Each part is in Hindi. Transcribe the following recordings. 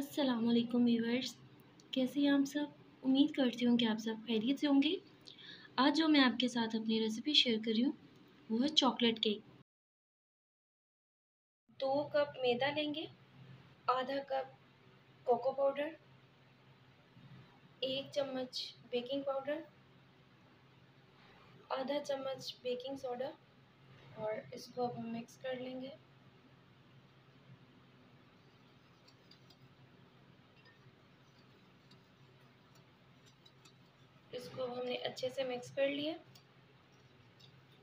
अस्सलाम वालेकुम व्यूअर्स कैसे हैं आप सब? उम्मीद करती हूँ कि आप सब खैरियत से होंगे। आज जो मैं आपके साथ अपनी रेसिपी शेयर कर रही हूँ, वो है चॉकलेट केक दो कप मैदा लेंगे, आधा कप कोको पाउडर एक चम्मच बेकिंग पाउडर आधा चम्मच बेकिंग सोडा और इसको अब हम मिक्स कर लेंगे। इसको हमने अच्छे से मिक्स कर लिया।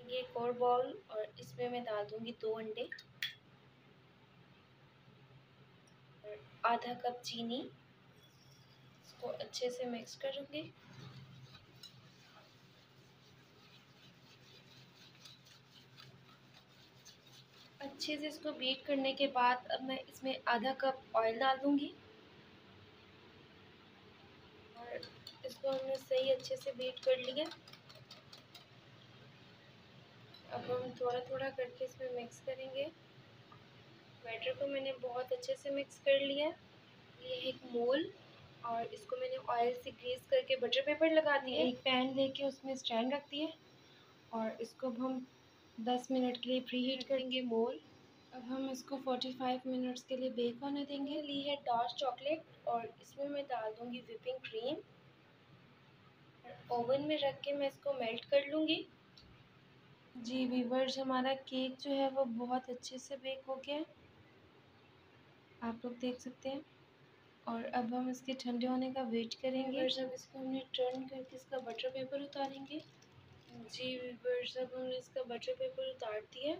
ये एक और बॉल और इसमें मैं डाल दूँगी दो अंडे। और आधा कप चीनी। इसको अच्छे से मिक्स करूँगी। अच्छे से इसको बीट करने के बाद अब मैं इसमें आधा कप ऑयल डाल दूँगी। इसको हमने सही अच्छे से बीट कर लिया। अब हम थोड़ा थोड़ा करके इसमें मिक्स करेंगे। बैटर को मैंने बहुत अच्छे से मिक्स कर लिया। ये एक मोल और इसको मैंने ऑयल से ग्रीस करके बटर पेपर लगा दिया एक पैन लेके उसमें स्टैंड रख दिए और इसको अब हम 10 मिनट के लिए प्री हीट करेंगे मोल। अब हम इसको 45 मिनट्स के लिए बेक होने देंगे। ली है डार्क चॉकलेट और इसमें मैं डाल दूँगी विपिंग क्रीम ओवन में रख के मैं इसको मेल्ट कर लूँगी। जी वीवर्स हमारा केक जो है वो बहुत अच्छे से बेक हो गया आप लोग देख सकते हैं। और अब हम इसके ठंडे होने का वेट करेंगे। जब इसको हमने टर्न करके इसका बटर पेपर उतारेंगे। जी वीवर्स अब हमने इसका बटर पेपर उतार दिया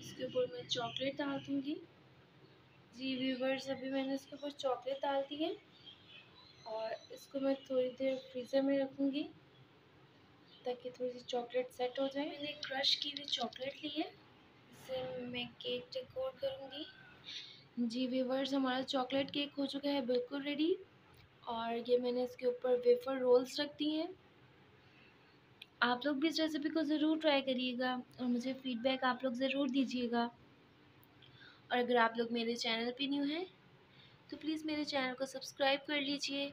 इसके ऊपर मैं चॉकलेट डाल दूँगी। जी वीवर्स अभी मैंने इसके ऊपर चॉकलेट डाल दी है। और इसको मैं थोड़ी देर फ्रीज़र में रखूँगी ताकि थोड़ी सी चॉकलेट सेट हो जाए। मैंने क्रश की हुई चॉकलेट ली है। इसे मैं केक डेकोर करूँगी। जी वीवर्स हमारा चॉकलेट केक हो चुका है बिल्कुल रेडी और ये मैंने इसके ऊपर वेफर रोल्स रख दी हैं। आप लोग भी इस रेसिपी को ज़रूर ट्राई करिएगा और मुझे फ़ीडबैक आप लोग ज़रूर दीजिएगा। और अगर आप लोग मेरे चैनल पे न्यू हैं तो प्लीज़ मेरे चैनल को सब्सक्राइब कर लीजिए।